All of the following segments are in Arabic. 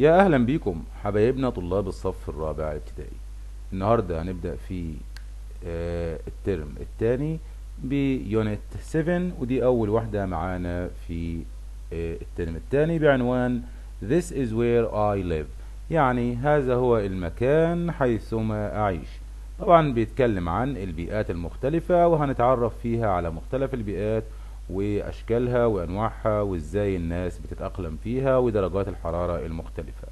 يا أهلا بيكم حبايبنا طلاب الصف الرابع الابتدائي النهاردة هنبدأ في آه، الترم الثاني ب unit 7 ودي أول وحدة معانا في آه، الترم الثاني بعنوان This is where I live. يعني هذا هو المكان حيثما أعيش. طبعا بيتكلم عن البيئات المختلفة وهنتعرف فيها على مختلف البيئات وأشكالها وأنواعها وإزاي الناس بتتأقلم فيها ودرجات الحرارة المختلفة.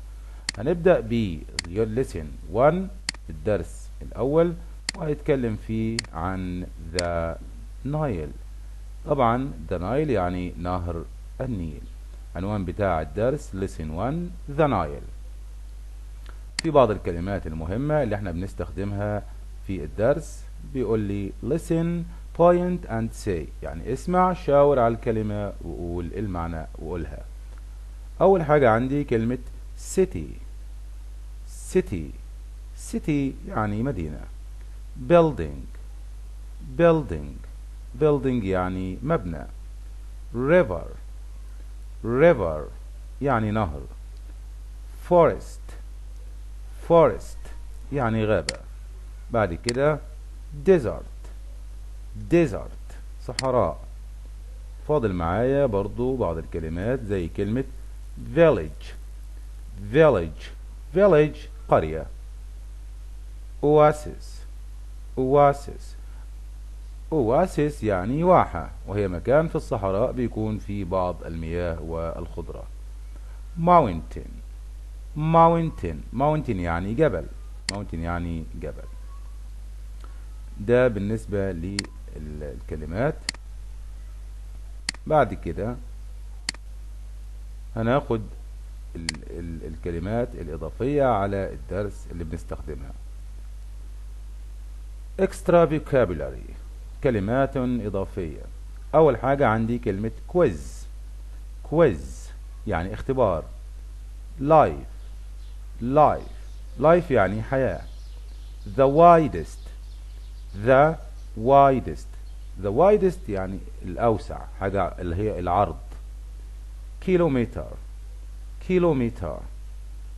هنبدأ ب lesson 1 الدرس الأول وهيتكلم فيه عن the Nile. طبعا the Nile يعني نهر النيل. عنوان بتاع الدرس lesson 1 the Nile. في بعض الكلمات المهمة اللي إحنا بنستخدمها في الدرس بيقول لي listen point and say. يعني اسمع شاور على الكلمة وقول المعنى وقولها. أول حاجة عندي كلمة city. City. City يعني مدينة. Building. Building. Building يعني مبنى. River. River يعني نهر. Forest. Forest يعني غابة. بعد كده desert. Desert. صحراء فاضل معايا برضو بعض الكلمات زي كلمة village. Village. Village قرية. Oasis. Oasis. Oasis يعني واحة وهي مكان في الصحراء بيكون فيه بعض المياه والخضرة. Mountain. Mountain. Mountain يعني جبل. Mountain يعني جبل. ده بالنسبة للكلمات بعد كده هناخد ال ال الكلمات الإضافية على الدرس اللي بنستخدمها. Extra vocabulary كلمات إضافية. أول حاجة عندي كلمة quiz. quiz يعني اختبار. Life life. Life يعني حياة. The widest the widest. The widest يعني الأوسع حاجة اللي هي العرض. kilometer. kilometer.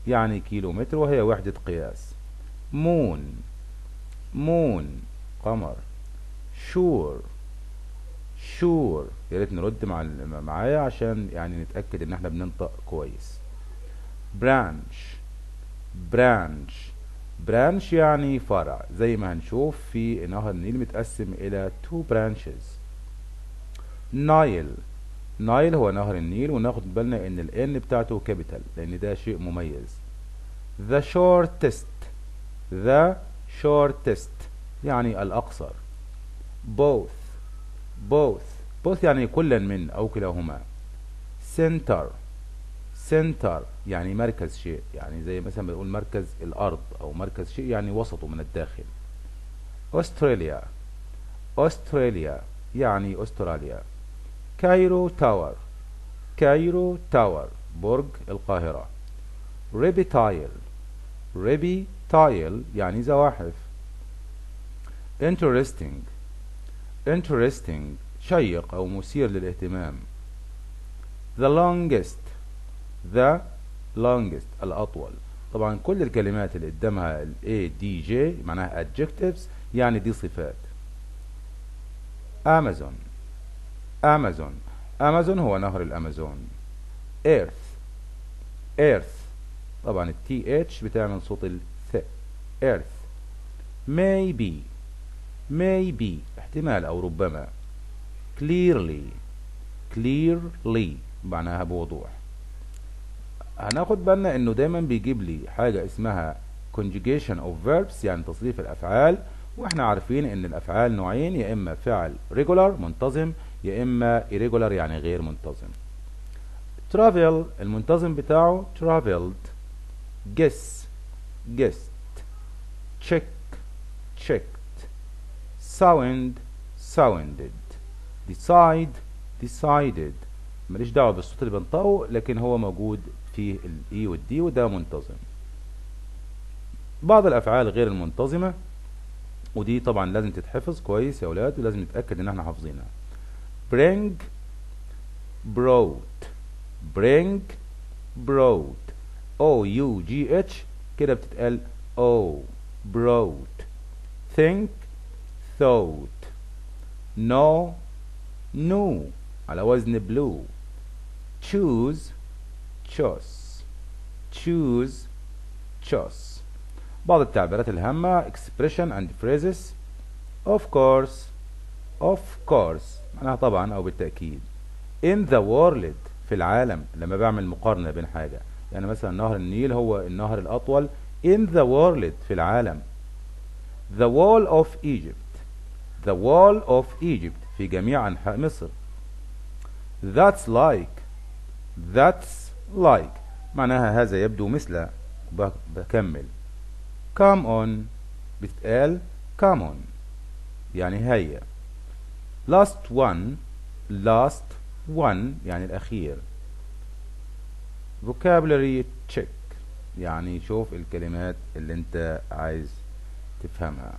يعني كيلومتر وهي وحدة قياس. moon. moon. قمر. shore. shore. يا ريت نرد مع معايا عشان يعني نتأكد إن إحنا بننطق كويس. branch. branch. branch يعني فرع. زي ما هنشوف في نهر النيل متقسم إلى two branches. Nile Nile هو نهر النيل وناخد بالنا إن ال N بتاعته capital لأن ده شيء مميز. The shortest. The shortest. يعني الأقصر. Both. Both. Both يعني كلا من أو كلاهما. Center. Center يعني مركز شيء يعني زي مثلا بنقول مركز الأرض أو مركز شيء يعني وسطه من الداخل. Australia. Australia يعني أستراليا. Cairo Tower. Cairo Tower برج القاهرة. reptile. reptile يعني زواحف. Interesting. Interesting شيق أو مثير للاهتمام. The longest. The longest الأطول. طبعا كل الكلمات اللي قدامها ال A D J معناها adjectives يعني دي صفات. Amazon. Amazon. Amazon هو نهر الأمازون. Earth. Earth. طبعا ال TH بتعمل صوت ال ث Earth. Maybe. Maybe. احتمال أو ربما. Clearly. Clearly معناها بوضوح. هناخد بالنا إنه دايما بيجيب لي حاجة اسمها conjugation of verbs يعني تصريف الأفعال وإحنا عارفين إن الأفعال نوعين يا إما فعل regular منتظم يا إما irregular يعني غير منتظم. travel المنتظم بتاعه traveled guess guessed check checked sound sounded decide decided. ماليش دعوة بالصوت اللي بنطقه لكن هو موجود فيه الاي والدي وده منتظم. بعض الأفعال غير المنتظمة ودي طبعا لازم تتحفظ كويس يا أولاد ولازم نتأكد إن إحنا حافظينها. Bring brought bring brought O U G H كده بتتقال O. Brought think thought. Know knew على وزن blue. Choose chose choose chose بعض التعبيرات الهامة expression and phrases. Of course. Of course. معناها طبعا أو بالتأكيد. In the world في العالم لما بعمل مقارنة بين حاجة. يعني مثلا نهر النيل هو النهر الأطول. In the world في العالم. The wall of Egypt. The wall of Egypt في جميع أنحاء مصر. That's like. That's like. معناها هذا يبدو مثل. بكمل. Come on. بتتقال come on. يعني هيا. Last one. Last one. يعني الأخير. Vocabulary check. يعني شوف الكلمات اللي انت عايز تفهمها.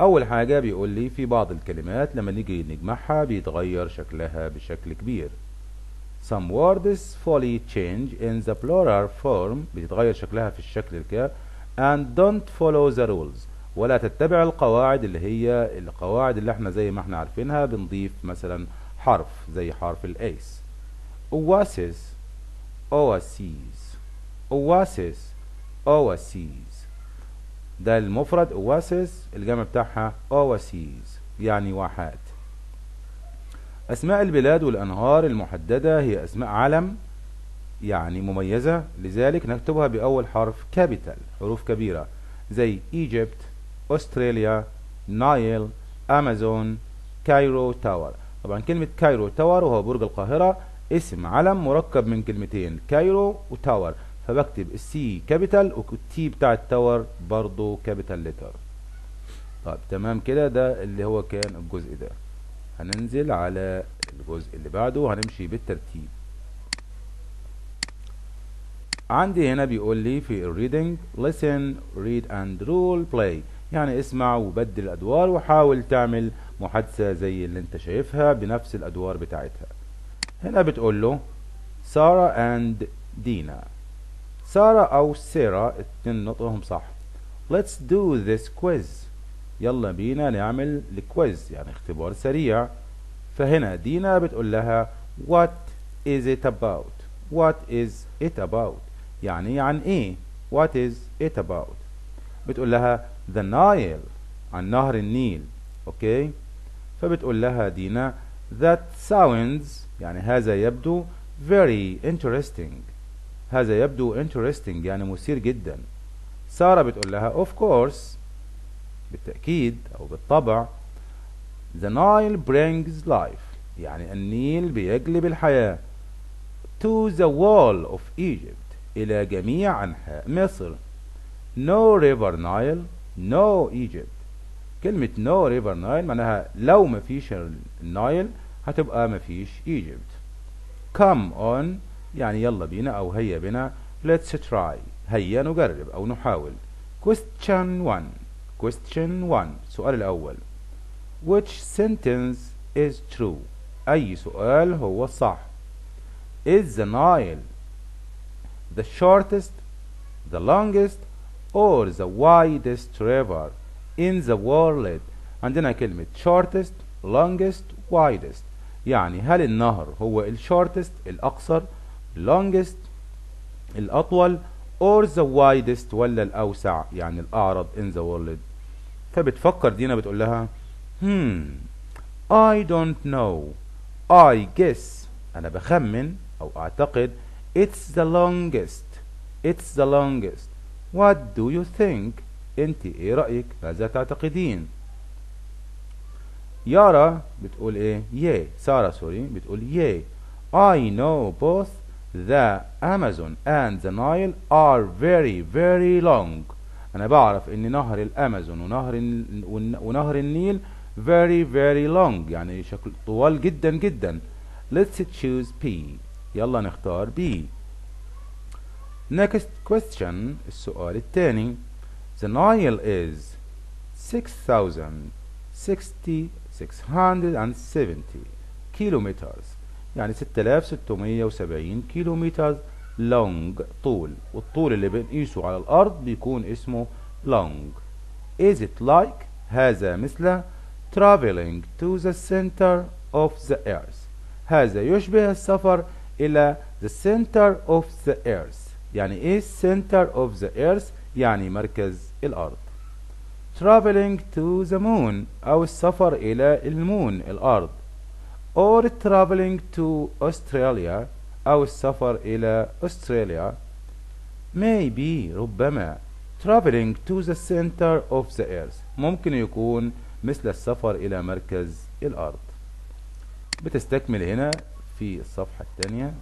أول حاجة بيقول لي في بعض الكلمات لما نيجي نجمعها بيتغير شكلها بشكل كبير. Some words fully change in the plural form بتتغير شكلها في الشكل الكاف and don't follow the rules. ولا تتبع القواعد اللي هي القواعد اللي إحنا زي ما إحنا عارفينها بنضيف مثلا حرف زي حرف الايس oasis oases oasis oases ده المفرد oasis الجمع بتاعها oases يعني واحات أسماء البلاد والأنهار المحددة هي أسماء علم يعني مميزة لذلك نكتبها بأول حرف capital حروف كبيرة زي Egypt Australia Nile Amazon Cairo Tower طبعا كلمة Cairo Tower وهو برج القاهرة اسم علم مركب من كلمتين Cairo و Tower فبكتب ال C capital وال T بتاع ال Tower برضو capital letter طيب تمام كده؟ ده اللي هو كان الجزء ده. هننزل على الجزء اللي بعده هنمشي بالترتيب. عندي هنا بيقول لي في الريدنج listen read and role play. يعني اسمع وبدل الادوار وحاول تعمل محادثة زي اللي انت شايفها بنفس الأدوار بتاعتها. هنا بتقول له سارة and دينا سارة أو سارة اتنين نطقهم صح. Let's do this quiz. يلا بينا نعمل ال quiz يعني اختبار سريع. فهنا دينا بتقول لها what is it about? What is it about? يعني عن إيه؟ What is it about? بتقول لها the Nile عن نهر النيل. okay؟ فبتقول لها دينا that sounds يعني هذا يبدو very interesting. هذا يبدو interesting يعني مثير جدا. سارة بتقول لها of course بالتأكيد أو بالطبع The Nile brings life يعني النيل بيجلب الحياة to the wall of Egypt إلى جميع أنحاء مصر. No river Nile No Egypt. كلمة no river Nile معناها لو مفيش النايل هتبقى مفيش Egypt. Come on يعني يلا بينا أو هيا بنا Let's try هيا نجرب أو نحاول. Question 1 Question 1 السؤال الأول Which sentence is true أي سؤال هو الصح Is the Nile the shortest the longest or the widest river in the world عندنا كلمة shortest longest widest يعني هل النهر هو ال shortest الأقصر longest الأطول or the widest ولا الأوسع يعني الأعرض in the world فبتفكر دينا بتقول لها hmm I don't know I guess أنا بخمن أو أعتقد it's the longest it's the longest what do you think انت إيه رأيك ماذا تعتقدين يارا بتقول إيه yeah سارة سوري بتقول yeah I know both the Amazon and the Nile are very very long أنا بعرف إن نهر الأمازون ونهر ونهر النيل very very long يعني شكل طوال جدا جدا. Let's choose P. يلا نختار B. Next question السؤال الثاني. The Nile is 6670 kilometers يعني 6670 كيلومتر long طول والطول اللي بنقيسه على الأرض بيكون اسمه long is it like هذا مثل traveling to the center of the earth هذا يشبه السفر إلى the center of the earth يعني إيه center of the earth يعني مركز الأرض traveling to the moon أو السفر إلى المون الأرض or traveling to Australia أو السفر إلى أستراليا. Maybe ربما traveling to the center of the earth. ممكن يكون مثل السفر إلى مركز الأرض. بتستكمل هنا في الصفحة الثانية.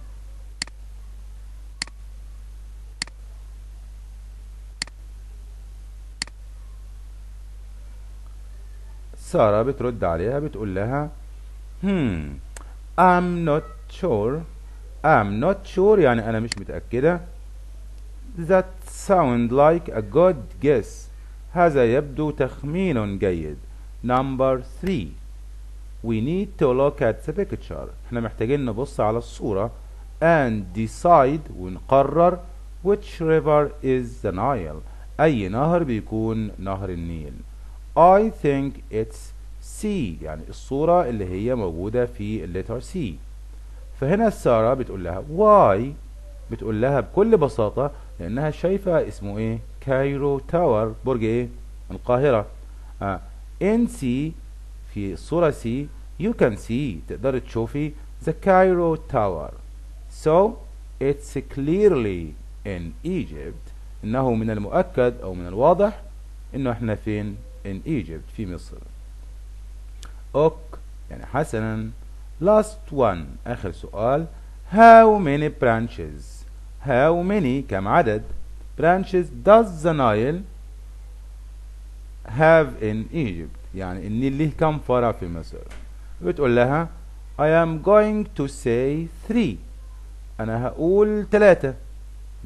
سارة بترد عليها بتقول لها hmm I'm not sure I'm not sure يعني أنا مش متأكدة. That sound like a good guess. هذا يبدو تخمين جيد. Number 3 we need to look at the picture. إحنا محتاجين نبص على الصورة and decide ونقرر which river is the Nile. أي نهر بيكون نهر النيل. I think it's C. يعني الصورة اللي هي موجودة في ال letter C. فهنا سارة بتقول لها why بتقول لها بكل بساطة لأنها شايفة اسمه إيه؟ Cairo Tower برج إيه؟ القاهرة. آه. in C في الصورة C you can see تقدر تشوفي the Cairo Tower. So it's clearly in Egypt إنه من المؤكد أو من الواضح إنه إحنا فين؟ in Egypt في مصر. أوك يعني حسنا. last one آخر سؤال how many branches how many كم عدد branches does the Nile have in Egypt يعني النيل له كم فرع في مصر بتقول لها I am going to say three أنا هقول ثلاثة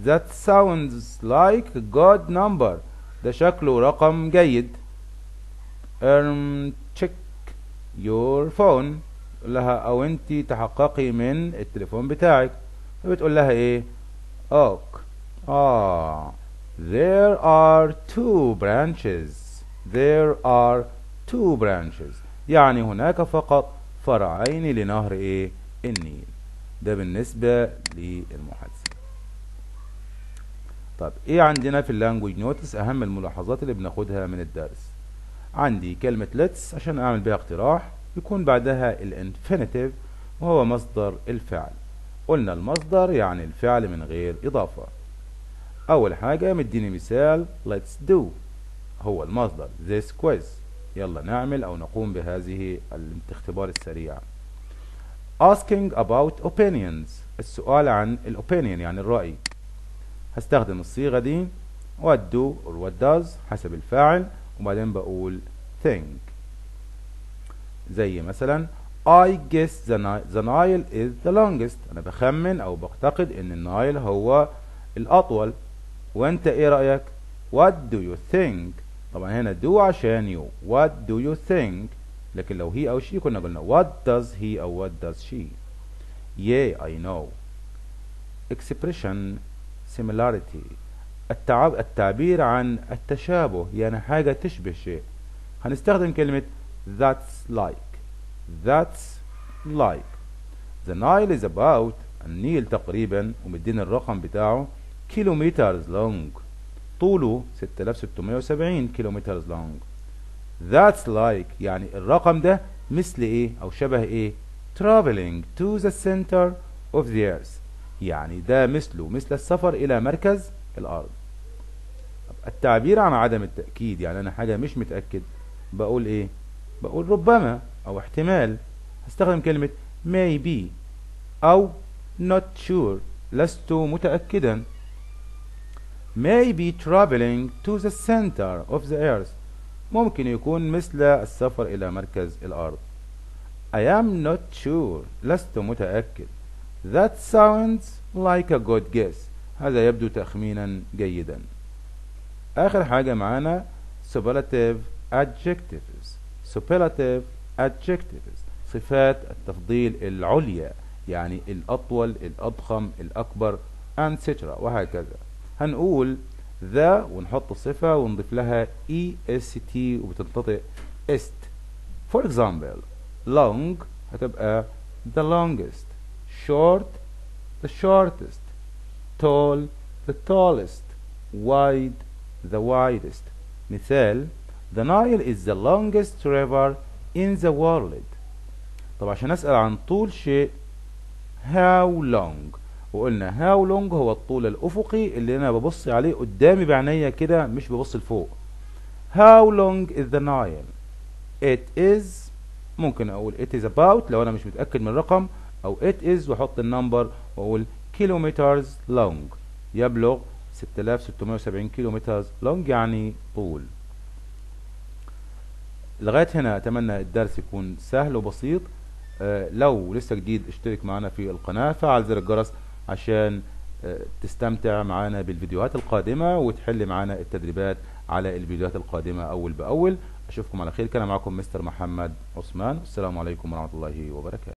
That sounds like a good number ده شكله رقم جيد um, check your phone لها أو أنت تحققي من التليفون بتاعك. فبتقول لها إيه؟ أوك. آه. There are two branches. There are two branches. يعني هناك فقط فرعين لنهر إيه؟ النيل. ده بالنسبة للمحادثة طب إيه عندنا في ال language notes أهم الملاحظات اللي بناخدها من الدرس. عندي كلمة let's عشان أعمل بها اقتراح. يكون بعدها ال infinitive وهو مصدر الفعل. قلنا المصدر يعني الفعل من غير إضافة. أول حاجة مديني مثال let's do. هو المصدر. This quiz. يلا نعمل أو نقوم بهذه الاختبار السريع. Asking about opinions. السؤال عن الopinion يعني الرأي. هستخدم الصيغة دي. What do or what does حسب الفاعل. وبعدين بقول think. زي مثلا I guess the, the Nile is the longest. أنا بخمن أو بعتقد إن النايل هو الأطول. وأنت إيه رأيك؟ What do you think? طبعا هنا do عشان يو what do you think? لكن لو هي أو she كنا قلنا what does he أو what does she yeah I know. Expression similarity. التعب التعبير عن التشابه يعني حاجة تشبه شيء. هنستخدم كلمة that's like. That's like. The Nile is about النيل تقريبا ومدين الرقم بتاعه كيلومترز long. طوله 6670 كيلومتر لونج That's like يعني الرقم ده مثل إيه أو شبه إيه؟ Traveling to the center of the earth. يعني ده مثله مثل السفر إلى مركز الأرض. التعبير عن عدم التأكيد يعني أنا حاجة مش متأكد. بقول إيه؟ بقول ربما أو احتمال هستخدم كلمة maybe أو not sure لست متأكدا. May be traveling to the center of the earth. ممكن يكون مثل السفر إلى مركز الأرض. I am not sure لست متأكد. That sounds like a good guess. هذا يبدو تخمينا جيدا. آخر حاجة معانا superlative adjectives. Superlative adjectives صفات التفضيل العليا يعني الأطول الأضخم الأكبر etc وهكذا هنقول ذا ونحط صفة ونضيف لها est وبتنطق est for example long هتبقى the longest short the shortest tall the tallest wide the widest مثال the Nile is the longest river in the world. طب عشان أسأل عن طول شيء how long وقلنا how long هو الطول الأفقي اللي أنا ببص عليه قدامي بعينيا كده مش ببص لفوق. How long is the Nile? It is ممكن أقول it is about لو أنا مش متأكد من الرقم أو it is وأحط النمبر وأقول kilometers long. يبلغ 6670 كيلومتر long يعني طول. لغاية هنا أتمنى الدرس يكون سهل وبسيط. آه لو لسه جديد اشترك معنا في القناة فعل زر الجرس عشان آه تستمتع معنا بالفيديوهات القادمة وتحل معنا التدريبات على الفيديوهات القادمة أول بأول. أشوفكم على خير. كان معكم مستر محمد عثمان. السلام عليكم ورحمة الله وبركاته.